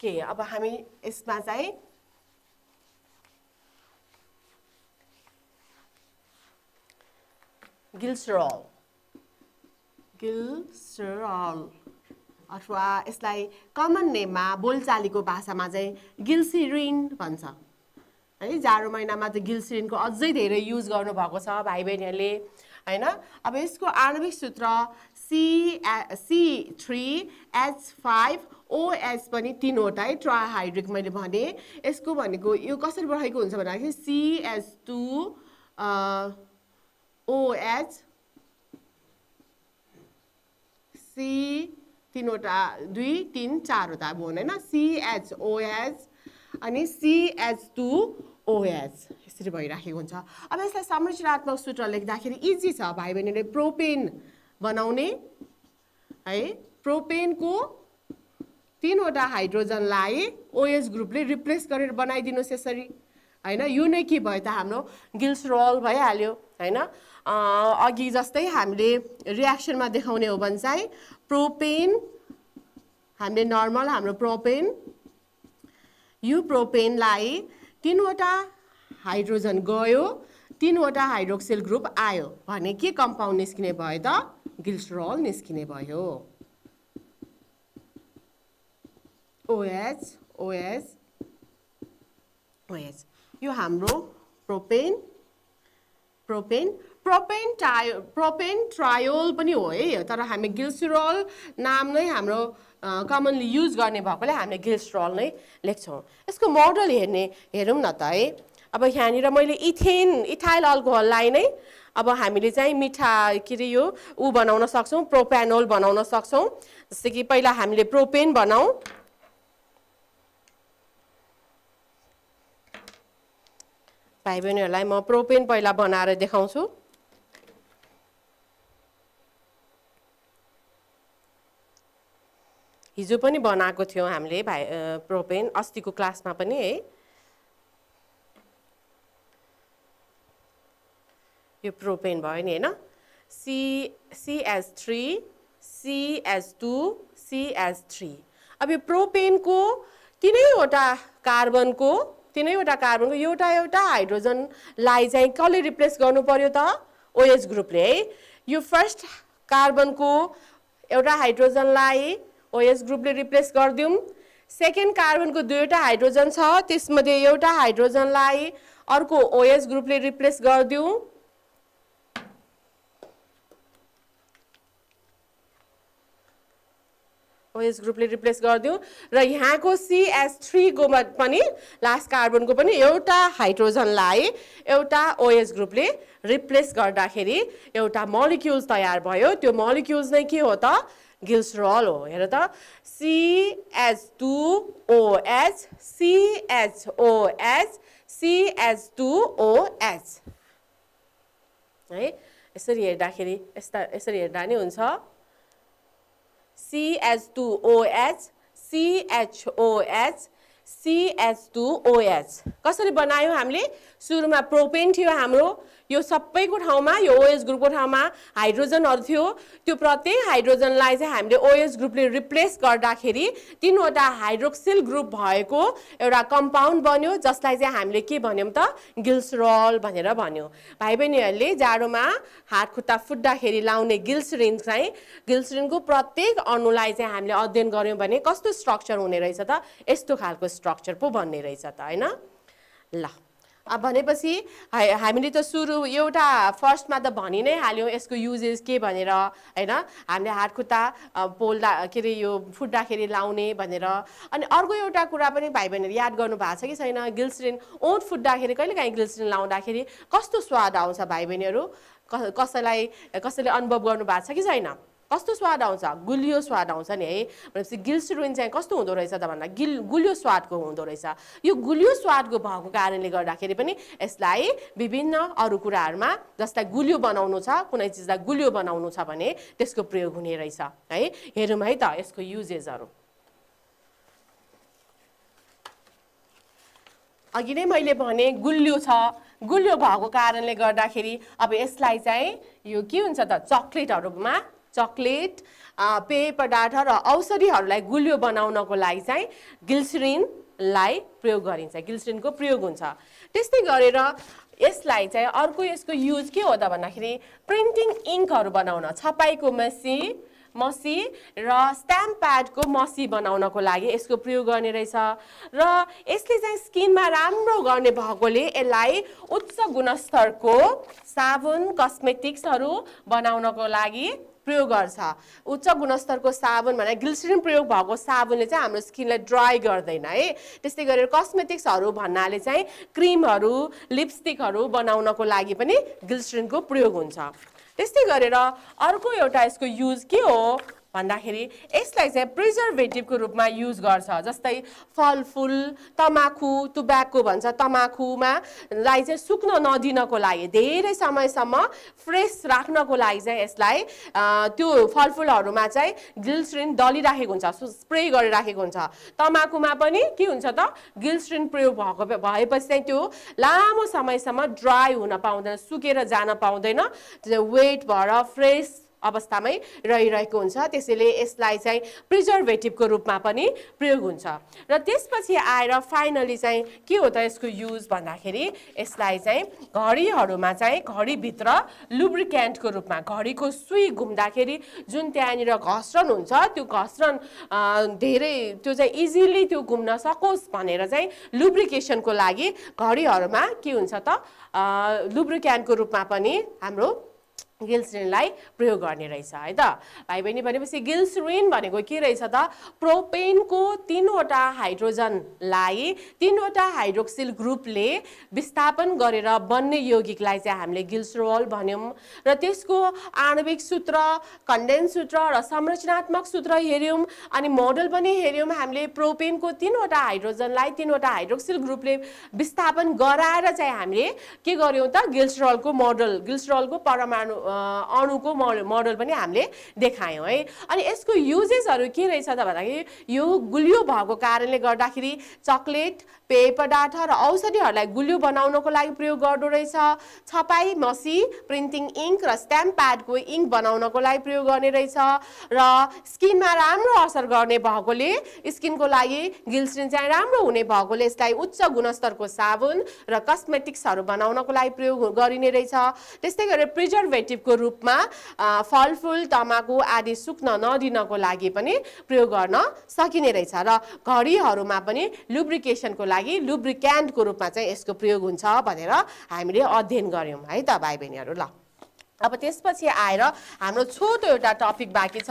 ओके अब हामी यसमा चाहिँ गिल्सरल। गिल्सरल अथवा यसलाई कमन नेममा बोलचालीको भाषामा चाहिँ गिल्सिरिन भन्छ। है जाडो महिनामा त गिल्सिरिनको अझै धेरै युज गर्नुभएको छ भाइ बहिनीहरूले होइन? अब यसको आणविक सूत्र C C three H five OH पनि तिनवटा है ट्राहाइड्रिक मैले भने। यसको भनेको यो कसरी रहेको हुन्छ भन्दाखेरि सिएच टू ओएच सी तिनवटा दुई तिन चारवटा अब होइन सिएचओएच अनि सिएच टू ओएच यसरी भइराखेको हुन्छ। अब यसलाई संरचनात्मक सूत्र लेख्दाखेरि इजी छ। भाइ बहिनीले प्रोपेन बनाउने है? प्रोपेनको तिनवटा हाइड्रोजनलाई ओएच ग्रुपले रिप्लेस गरेर बनाइदिनुहोस् यसरी। होइन? यो नै के भयो त हाम्रो गिल्सरोल भइहाल्यो होइन? अघि जस्तै हामीले रियाक्सनमा देखाउने हो भने चाहिँ प्रोपेन हामीले नर्मल हाम्रो प्रोपेन यो प्रोपेनलाई तिनवटा हाइड्रोजन गयो तिनवटा हाइड्रोक्सिल ग्रुप आयो। भने के कम्पाउन्ड निस्किने भयो त? गिल्सरोल निस्किने भयो। OH, OH, OH. यो हाम्रो propane propane propane triol propane triol पनि हो है। तर हामी गिल्सिरोल नाम नै हाम्रो कमनली युज गर्ने भएकोले हामीले गिल्सरोल नै लेख्छौँ। यसको मोडल हेर्ने हेरौँ न त है। अब यहाँनिर मैले इथेन इथाइल अल्कोहललाई नै अब हामीले चाहिँ मिठा के अरे यो ऊ बनाउन सक्छौँ प्रोपेनोल बनाउन सक्छौँ। जस्तै कि पहिला हामीले प्रोपेन बनाऊ भाइ बहिनीहरूलाई म प्रोपेन पहिला बनाएर देखाउँछु। हिजो पनि बनाएको थियौँ हामीले भाइ प्रोपेन अस्तिको क्लासमा पनि है। यो प्रोपेन भयो नि होइन? C CH three CH two CH three अब यो प्रोपेनको तिनैवटा कार्बनको तिनैवटा कार्बनको एउटा एउटा हाइड्रोजनलाई चाहिँ कसले रिप्लेस गर्नु पर्यो त? ओएच ग्रुपले है? यो फर्स्ट कार्बनको एउटा हाइड्रोजनलाई ओएच ग्रुपले रिप्लेस गरिदिउँ। सेकेन्ड कार्बनको दुईवटा हाइड्रोजन छ त्यसमध्ये एउटा हाइड्रोजनलाई अर्को ओएच ग्रुपले रिप्लेस गरिदिउँ। ओएस ग्रुपले रिप्लेस गरिदिउँ र यहाँको सिएस थ्रीकोमा पनि लास्ट कार्बनको पनि एउटा हाइड्रोजनलाई एउटा ओएस ग्रुपले रिप्लेस गर्दाखेरि एउटा मलिक्युल्स तयार भयो। त्यो मलिक्युल्स नै के हो त? गिल्सरल हो हेर त। CH two OH CHOH CH two OH है यसरी हेर्दाखेरि यस्ता यसरी हेर्दा नि हुन्छ। CH2OH, CHOH, CH2OH कसरी बनायो हामीले सुरुमा प्रोपेन थियो हाम्रो। यो सबैको ठाउँमा यो ओएस ग्रुपको ठाउँमा हाइड्रोजनहरू थियो। त्यो प्रत्येक हाइड्रोजनलाई चाहिँ हामीले ओएस ग्रुपले रिप्लेस गर्दाखेरि तिनवटा हाइड्रोक्सिल ग्रुप भएको एउटा कम्पाउन्ड बन्यो जसलाई चाहिँ हामीले के भन्यौँ त? गिल्सरल भनेर भन्यो। भाइ बहिनीहरूले जाडोमा हात खुट्टा फुट्दाखेरि लाउने गिल्सरिन चाहिँ गिल्सरिनको प्रत्येक अणुलाई चाहिँ हामीले अध्ययन गऱ्यौँ भने कस्तो स्ट्रक्चर हुने रहेछ त? यस्तो खालको स्ट्रक्चर पो भन्ने रहेछ त होइन? ल। भनेपछि हामीले त सुरु एउटा फर्स्टमा त भनि नै हाल्यौँ यसको युजेस के भनेर होइन? हामीले हात खुट्टा पोल्दा के अरे यो फुट्दाखेरि लाउने भनेर। अनि अर्को एउटा कुरा पनि भाइ बहिनीहरू याद गर्नु भएको छ कि छैन? गिल्सरिन ओठ फुट्दाखेरि कहिले काहीँ गिल्सरिन लाउँदाखेरि कस्तो स्वाद आउँछ भाइ बहिनीहरू? कसैलाई कसैले अनुभव गर्नु भएको छ कि छैन? कस्तो स्वाद आउँछ? गुलियो स्वाद आउँछ नि है। भनेपछि गिल्सरुइन चाहिँ कस्तो हुँदो रहेछ त भन्दा गिल गुलियो स्वादको हुँदो रहेछ। यो गुलियो स्वादको भएको कारणले गर्दाखेरि पनि यसलाई विभिन्न अरू कुराहरूमा जसलाई गुलियो बनाउनु छ कुनै चिजलाई गुलियो बनाउनु छ भने त्यसको प्रयोग हुने रहेछ है? हेरौँ है त यसको युजेसहरू। अघि नै मैले भने गुलियो छ। गुलियो भएको कारणले गर्दाखेरि अब यसलाई चाहिँ यो के हुन्छ त चक्लेटहरूमा चक्लेट पेय पदार्थ र औषधिहरूलाई गुलियो बनाउनको लागि चाहिँ गिल्सरिनलाई प्रयोग गरिन्छ। गिल्सरिनको प्रयोग हुन्छ। त्यस्तै गरेर यसलाई चाहिँ अर्को यसको युज के हो त भन्दाखेरि प्रिन्टिङ इङ्कहरू बनाउन छपाईको मेसिन मसी र स्ट्याम्प प्याडको मसी बनाउनको लागि यसको प्रयोग गर्ने रहेछ। र यसले चाहिँ स्किनमा राम्रो गर्ने भएकोले यसलाई उच्च गुणस्तरको साबुन कस्मेटिक्सहरू बनाउनको लागि प्रयोग गर्छ। उच्च गुणस्तरको साबुन भने ग्लिसरिन प्रयोग भएको साबुनले चाहिँ हाम्रो स्किनलाई ड्राई गर्दैन है। त्यस्तै गरेर कस्मेटिक्सहरू भन्नाले चाहिँ क्रिमहरू लिपस्टिकहरू बनाउनको लागि पनि ग्लिसरिनको प्रयोग हुन्छ। त्यस्तै गरेर अर्को एउटा यसको युज के हो? भन्दाखेरि यसलाई चाहिँ प्रिजर्भेटिभको रूपमा युज गर्छ। जस्तै फलफुल तमाखु टुब्याको भन्छ तमाखुमा लाई चाहिँ सुक्न नदिनको लागि धेरै समयसम्म फ्रेस राख्नको लागि चाहिँ यसलाई त्यो फलफुलहरूमा चाहिँ ग्लिसरिन दलिराखेको हुन्छ स्प्रे गरिराखेको हुन्छ। तमाखुमा पनि के हुन्छ त? ग्लिसरिन प्रयोग भएको भएपछि चाहिँ त्यो लामो समयसम्म ड्राई हुन पाउँदैन सुकेर जान पाउँदैन। वेट भएर फ्रेस अवस्थामै रहिरहेको हुन्छ। त्यसैले यसलाई चाहिँ प्रिजर्भेटिभको रूपमा पनि प्रयोग हुन्छ। र त्यसपछि आएर फाइनली चाहिँ के हो त यसको युज भन्दाखेरि यसलाई चाहिँ घडीहरूमा चाहिँ घडीभित्र लुब्रिकेन्टको रूपमा घडीको सुई घुम्दाखेरि जुन त्यहाँनिर घस्रन हुन्छ त्यो घस्रन धेरै त्यो चाहिँ इजिली त्यो घुम्न सकोस् भनेर चाहिँ लुब्रिकेसनको लागि घडीहरूमा के हुन्छ त लुब्रिक्यान्टको रूपमा पनि हाम्रो गिल्सरिनलाई प्रयोग गर्ने रहेछ है त? भाइ बहिनी भनेपछि गिल्सरिन भनेको के रहेछ त? प्रोपेनको तिनवटा हाइड्रोजनलाई तिनवटा हाइड्रोक्सिल ग्रुपले विस्थापन गरेर बन्ने यौगिकलाई चाहिँ हामीले गिल्सरोल भन्यौँ। र त्यसको आणविक सूत्र कन्डेन्स सूत्र र संरचनात्मक सूत्र हेऱ्यौँ अनि मोडल पनि हेऱ्यौँ। हामीले प्रोपेनको तिनवटा हाइड्रोजनलाई तिनवटा हाइड्रोक्सिल ग्रुपले विस्थापन गराएर चाहिँ हामीले के गर्यौँ त? गिल्सरोलको मोडल गिल्सरोलको परमाणु अणुको मोडल पनि हामीले देखायौँ है। अनि यसको युजेसहरू के रहेछ त भन्दाखेरि यो गुलियो भएको कारणले गर्दाखेरि चक्लेट पेय पदार्थ र औषधिहरूलाई गुलियो बनाउनको लागि प्रयोग गर्दो रहेछ। छपाई मसी प्रिन्टिङ इङ्क र स्ट्याम्प प्याडको इङ्क बनाउनको लागि प्रयोग गर्ने रहेछ र स्किनमा राम्रो असर गर्ने भएकोले स्किनको लागि गिल्सरिन चाहिँ राम्रो हुने भएकोले यसलाई उच्च गुणस्तरको साबुन र कस्मेटिक्सहरू बनाउनको लागि प्रयोग गरिने रहेछ। त्यस्तै गरेर प्रिजर्भेटिभको रूपमा फलफुल तमाकु आदि सुक्न नदिनको लागि पनि प्रयोग गर्न सकिने रहेछ र घडीहरूमा पनि लुब्रिकेसनको लागि लागि लुब्रिक्यान्टको रूपमा चाहिँ यसको प्रयोग हुन्छ भनेर हामीले अध्ययन गऱ्यौँ है त भाइ बहिनीहरू ल। अब त्यसपछि आएर हाम्रो छोटो एउटा टपिक बाँकी छ।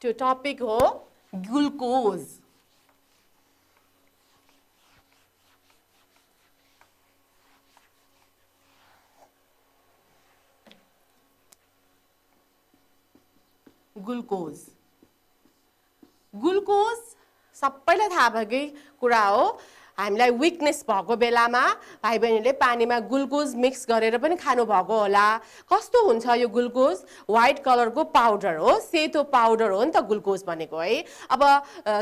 त्यो टपिक हो ग्लुकोज ग्लुकोज ग्लुकोज सबैलाई थाहा भएकै कुरा हो। हामीलाई विकनेस भएको बेलामा भाइ बहिनीले पानीमा ग्लुकोज मिक्स गरेर पनि खानुभएको होला। कस्तो हुन्छ यो ग्लुकोज व्हाइट कलरको पाउडर हो सेतो पाउडर हो नि त ग्लुकोज भनेको है। अब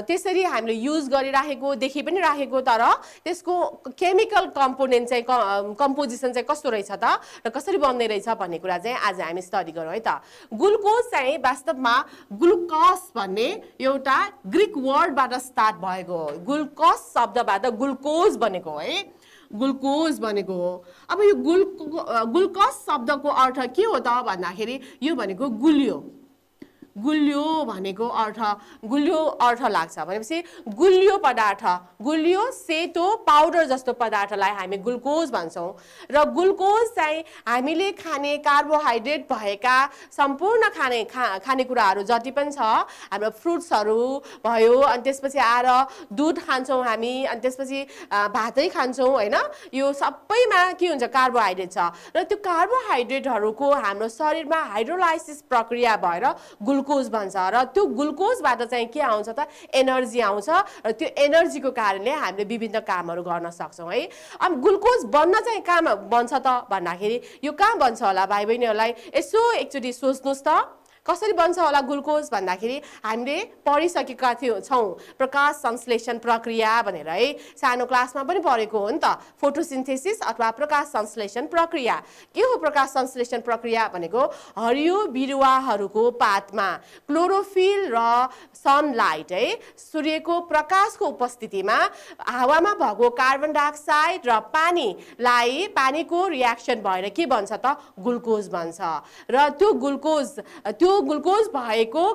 त्यसरी हामीले युज गरिराखेको देखि पनि राखेको तर त्यसको केमिकल कम्पोनेन्ट चाहिँ कम्पोजिसन चाहिँ कस्तो रहेछ त र कसरी बन्दै रहेछ भन्ने कुरा चाहिँ आज हामी स्टडी गरौँ है त। ग्लुकोज चाहिँ वास्तवमा ग्लुकस भन्ने एउटा ग्रिक वर्डबाट स्टार्ट भएको हो। ग्लुकस शब्दबाट ग्लुकोज भनेको है ग्लुकोज भनेको हो। अब यो गुल ग्लुकोज शब्दको अर्थ के हो त भन्दाखेरि यो भनेको गुलियो। गुलियो भनेको अर्थ गुलियो अर्थ लाग्छ। भनेपछि गुलियो पदार्थ गुलियो सेतो पाउडर जस्तो पदार्थलाई हामी ग्लुकोज भन्छौँ। र ग्लुकोज चाहिँ हामीले खाने कार्बोहाइड्रेट भएका सम्पूर्ण खाने खा खानेकुराहरू जति पनि छ हाम्रो फ्रुट्सहरू भयो अनि त्यसपछि आएर दुध खान्छौँ हामी अनि त्यसपछि भातै खान्छौँ होइन? यो सबैमा के हुन्छ कार्बोहाइड्रेट छ। र त्यो कार्बोहाइड्रेटहरूको हाम्रो शरीरमा हाइड्रोलाइसिस प्रक्रिया भएर ग्लुकोज ग्लुकोज भन्छ र त्यो ग्लुकोजबाट चाहिँ के आउँछ त? एनर्जी आउँछ र त्यो एनर्जीको कारणले हामीले विभिन्न कामहरू गर्न सक्छौँ है। अब ग्लुकोज बन्न चाहिँ कहाँ बन्छ त भन्दाखेरि यो कहाँ बन्छ होला भाइ बहिनीहरूलाई यसो एकचोटि सोच्नुहोस् त। कसरी बन्छ होला ग्लुकोज भन्दाखेरि हामीले पढिसकेका थियौँ छौँ। प्रकाश संश्लेषण प्रक्रिया भनेर है। सानो क्लासमा पनि पढेको हो नि त। फोटोसिन्थेसिस अथवा प्रकाश संश्लेषण प्रक्रिया। के हो प्रकाश संश्लेषण प्रक्रिया भनेको? हरियो बिरुवाहरूको पातमा क्लोरोफिल र सनलाइट है। सूर्यको प्रकाशको उपस्थितिमा हावामा भएको कार्बन डाइअक्साइड र पानीलाई पानीको रियाक्सन भएर के बन्छ त? ग्लुकोज बन्छ र त्यो ग्लुकोज त्यो ग्लुकोज भएको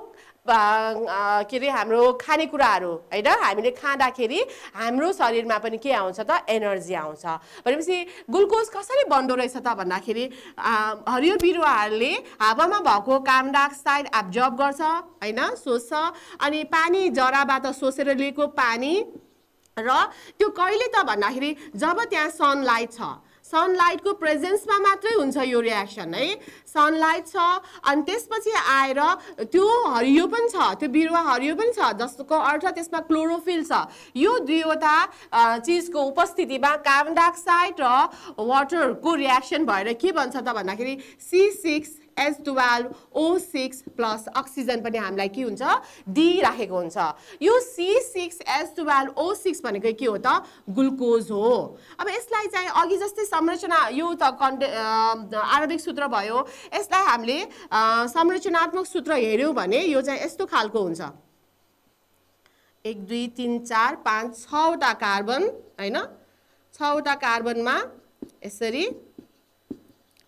के अरे हाम्रो खानेकुराहरू होइन? हामीले खाँदाखेरि हाम्रो शरीरमा पनि के आउँछ त? एनर्जी आउँछ। भनेपछि ग्लुकोज कसरी बन्दो रहेछ त भन्दाखेरि हरियो बिरुवाहरूले हावामा भएको कार्बन डाइअक्साइड एब्जर्ब गर्छ होइन? सोच्छ। अनि पानी जराबाट सोचेर लिएको पानी र त्यो कहिले त भन्दाखेरि जब त्यहाँ सनलाइट छ सनलाइटको प्रेजेन्समा मात्रै हुन्छ यो रियाक्सन है? सनलाइट छ अनि त्यसपछि आएर त्यो हरियो पनि छ त्यो बिरुवा हरियो पनि छ जसको अर्थ त्यसमा क्लोरोफिल छ। यो दुईवटा चिजको उपस्थितिमा कार्बन डाइअक्साइड र वाटरको रियाक्सन भएर के भन्छ त भन्दाखेरि C six H twelve O six plus oxygen पनि हामीलाई के हुन्छ? दिइराखेको हुन्छ। यो C six H twelve O six भनेको के हो त? ग्लुकोज हो। अब यसलाई चाहिँ अघि जस्तै संरचना यो त कन्टे आणविक सूत्र भयो। यसलाई हामीले संरचनात्मक सूत्र हेऱ्यौँ भने यो चाहिँ यस्तो खालको हुन्छ। एक दुई तिन चार पाँच छवटा कार्बन होइन? छवटा कार्बनमा यसरी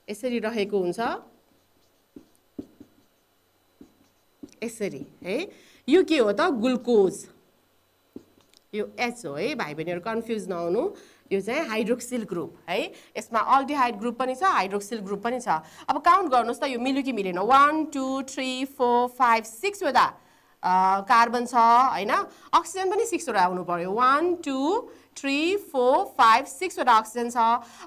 यसरी रहेको हुन्छ। यसरी है? यो के हो त? ग्लुकोज। यो एच हो है? भाइ बहिनीहरू कन्फ्युज नहुनु। यो चाहिँ हाइड्रोक्सिल ग्रुप है? यसमा अल्टिहाइड ग्रुप पनि छ हाइड्रोक्सिल ग्रुप पनि छ। अब काउन्ट गर्नुहोस् त यो मिल्यो कि मिलेन? One two three four five सिक्सवटा carbon छ होइन? अक्सिजन पनि सिक्सवटा आउनु पऱ्यो one two three four five सिक्सवटा oxygen छ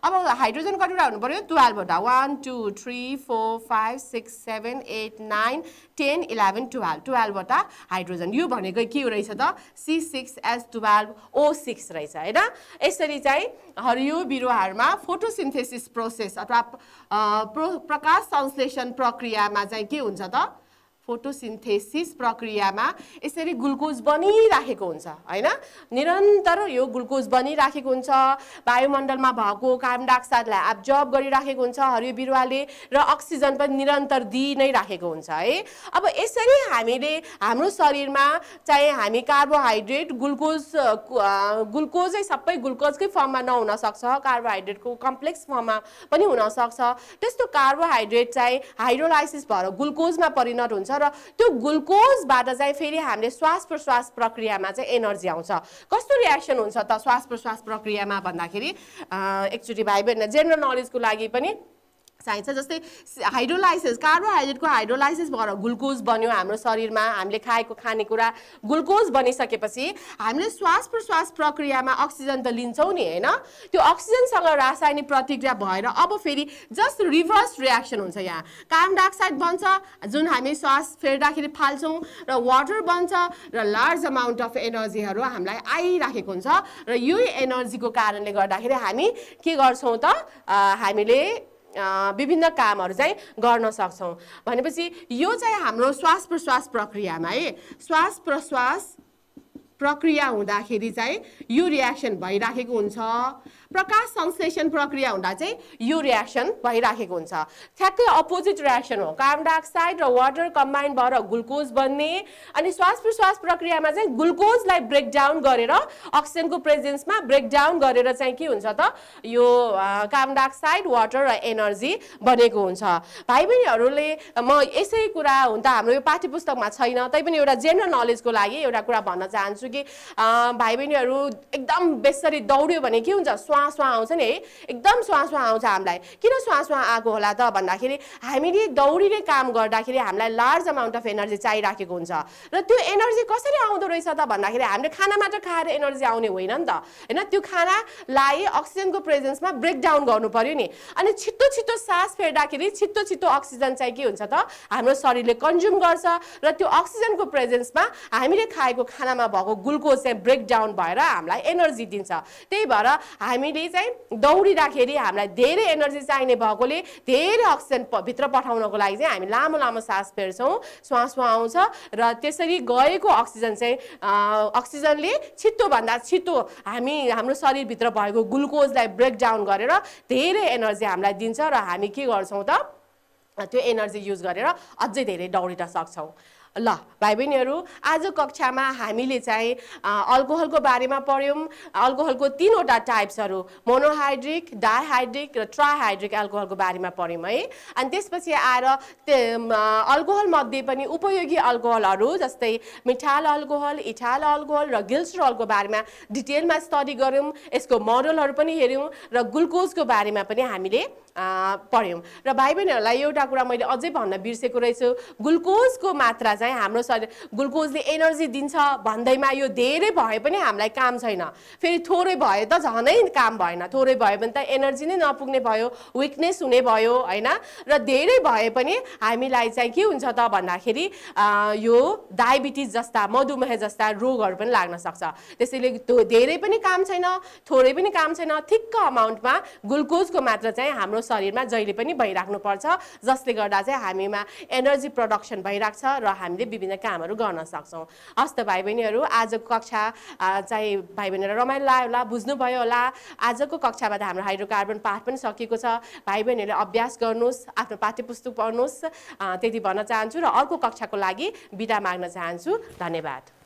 अब हाइड्रोजन कतिवटा हुनु पऱ्यो टुवेल्भवटा one two three four five six seven eight nine ten eleven twelve टुवेल्भवटा hydrogen यो भनेको के रहेछ त? C six H twelve O six रहेछ होइन? यसरी चाहिँ हरियो बिरुवाहरूमा फोटोसिन्थेसिस प्रोसेस अथवा प्रो प्रकाश संश्लेषण प्रक्रियामा चाहिँ के हुन्छ त? फोटोसिन्थेसिस प्रक्रियामा यसरी ग्लुकोज बनिराखेको हुन्छ होइन? निरन्तर यो ग्लुकोज बनिराखेको हुन्छ। वायुमण्डलमा भएको कार्बन डाइअक्साइडलाई एब्जर्ब गरिराखेको हुन्छ हरियो बिरुवाले र अक्सिजन पनि निरन्तर दिइ नै राखेको हुन्छ है? अब यसरी हामीले हाम्रो शरीरमा चाहिँ हामी कार्बोहाइड्रेट ग्लुकोज ग्लुकोजै सबै ग्लुकोजकै फर्ममा नहुन सक्छ कार्बोहाइड्रेटको कम्प्लेक्स फर्ममा पनि हुनसक्छ। त्यस्तो कार्बोहाइड्रेट चाहिँ हाइड्रोलाइसिस भएर ग्लुकोजमा परिणत हुन्छ र त्यो ग्लुकोजबाट चाहिँ फेरि हामीले श्वास प्रश्वास प्रक्रियामा चाहिँ एनर्जी आउँछ। कस्तो रियाक्सन हुन्छ त श्वास प्रश्वास प्रक्रियामा भन्दाखेरि एकचोटि भाइ बहिनी जेनरल नलेजको लागि पनि चाहिन्छ जस्तै हाइड्रोलाइसिस कार्बोहाइड्रेटको हाइड्रोलाइसिस भएर ग्लुकोज बन्यो हाम्रो शरीरमा। हामीले खाएको खानेकुरा ग्लुकोज बनिसकेपछि हामीले श्वास प्रश्वास प्रक्रियामा अक्सिजन त लिन्छौँ नि होइन? त्यो अक्सिजनसँग रासायनिक प्रतिक्रिया भएर अब फेरि जस्ट रिभर्स रियाक्सन हुन्छ यहाँ। कार्बन डाइअक्साइड बन्छ जुन हामी श्वास फेर्दाखेरि फाल्छौँ र वाटर बन्छ र लार्ज अमाउन्ट अफ एनर्जीहरू हामीलाई आइराखेको हुन्छ र यो एनर्जीको कारणले गर्दाखेरि हामी के गर्छौँ त हामीले विभिन्न कामहरू चाहिँ गर्न सक्छौँ। भनेपछि यो चाहिँ हाम्रो श्वास प्रश्वास प्रक्रियामा है श्वास प्रश्वास प्रक्रिया हुँदाखेरि चाहिँ यो रियाक्सन भइराखेको हुन्छ। प्रकाश संश्लेषण प्रक्रिया हुँदा चाहिँ यो रियाक्सन भइराखेको हुन्छ। ठ्याक्कै अपोजिट रियाक्सन हो। कार्बन डाइअक्साइड र वाटर कम्बाइन भएर ग्लुकोज बन्ने अनि श्वास प्रश्वास प्रक्रियामा चाहिँ ग्लुकोजलाई ब्रेकडाउन गरेर अक्सिजनको प्रेजेन्समा ब्रेकडाउन गरेर चाहिँ के हुन्छ त? यो कार्बन डाइअक्साइड वाटर र एनर्जी बनेको हुन्छ। भाइ बहिनीहरूले म यसै कुरा हुन त हाम्रो यो पाठ्य पुस्तकमा छैन तैपनि एउटा जेनरल नलेजको लागि एउटा कुरा भन्न चाहन्छु कि भाइ बहिनीहरू एकदम बेसरी दौड्यो भने के हुन्छ? स्वास स्वास आउँछ नि है एकदम स्वास स्वास आउँछ हामीलाई किन स्वास स्वास आएको होला त भन्दाखेरि हामीले दौडिने काम गर्दाखेरि हामीलाई लार्ज अमाउन्ट अफ एनर्जी चाहिराखेको हुन्छ र त्यो एनर्जी कसरी आउँदो रहेछ त भन्दाखेरि हामीले खाना मात्र खाएर एनर्जी आउने होइन नि त होइन त्यो खानालाई अक्सिजनको प्रेजेन्समा ब्रेकडाउन गर्नु पऱ्यो नि अनि छिट्टो छिट्टो सास फेर्दाखेरि छिट्टो छिट्टो अक्सिजन चाहिँ के हुन्छ त हाम्रो शरीरले कन्ज्युम गर्छ र त्यो अक्सिजनको प्रेजेन्समा हामीले खाएको खानामा भएको ग्लुकोज चाहिँ ब्रेकडाउन भएर हामीलाई एनर्जी दिन्छ त्यही भएर हामी हामीले चाहिँ दौडिँदाखेरि हामीलाई धेरै एनर्जी चाहिने भएकोले धेरै अक्सिजन भित्र पठाउनको लागि चाहिँ हामी लामो लामो सास फेर्छौँ श्वास आउँछ र त्यसरी गएको अक्सिजन चाहिँ अक्सिजनले छिट्टोभन्दा छिट्टो हामी हाम्रो शरीरभित्र भएको ग्लुकोजलाई ब्रेकडाउन गरेर धेरै एनर्जी हामीलाई दिन्छ र हामी के गर्छौँ त त्यो एनर्जी युज गरेर अझै धेरै दौडिन सक्छौँ। ल भाइ बहिनीहरू आज कक्षामा हामीले चाहिँ अल्कोहलको बारेमा पढ्यौँ। अल्कोहलको तिनवटा टाइप्सहरू मोनोहाइड्रिक डाइहाइड्रिक र ट्राइहाइड्रिक अल्कोहलको बारेमा पढ्यौँ है। अनि त्यसपछि आएर अल्कोहलमध्ये पनि उपयोगी अल्कोहलहरू जस्तै मिठाल अल्कोहल इठाल अल्कोहल र गिल्स्ट्रोलको बारेमा डिटेलमा स्टडी गऱ्यौँ। यसको मोडलहरू पनि हेऱ्यौँ र ग्लुकोजको बारेमा पनि हामीले पढ्यौँ। र भाइ बहिनीहरूलाई एउटा कुरा मैले अझै भन्न बिर्सेको रहेछु। ग्लुकोजको मात्रा चाहिँ हाम्रो शरीर ग्लुकोजले एनर्जी दिन्छ भन्दैमा यो धेरै भए पनि हामीलाई काम छैन। फेरि थोरै भए त झनै काम भएन। थोरै भयो भने त एनर्जी नै नपुग्ने भयो विकनेस हुने भयो होइन? र धेरै भए पनि हामीलाई चाहिँ के हुन्छ त भन्दाखेरि यो डायबिटिज जस्ता मधुमेह जस्ता रोगहरू पनि लाग्न सक्छ। त्यसैले त्यो धेरै पनि काम छैन थोरै पनि काम छैन। ठिक्क अमाउन्टमा ग्लुकोजको मात्रा चाहिँ हाम्रो शरीरमा जहिले पनि भइराख्नुपर्छ जसले गर्दा चाहिँ हामीमा एनर्जी प्रडक्सन भइरहेको छ र हामीले विभिन्न कामहरू गर्न सक्छौँ। हस् त भाइ बहिनीहरू आजको कक्षा चाहिँ भाइ बहिनीहरू रमाइलो लाग्यो होला बुझ्नुभयो होला। आजको कक्षामा त हाम्रो हाइड्रोकार्बन पाठ पनि सकिएको छ। भाइ बहिनीहरूले अभ्यास गर्नुहोस् आफ्नो पाठ्य पुस्तक पढ्नुहोस् त्यति भन्न चाहन्छु र अर्को कक्षाको लागि बिदा माग्न चाहन्छु। धन्यवाद।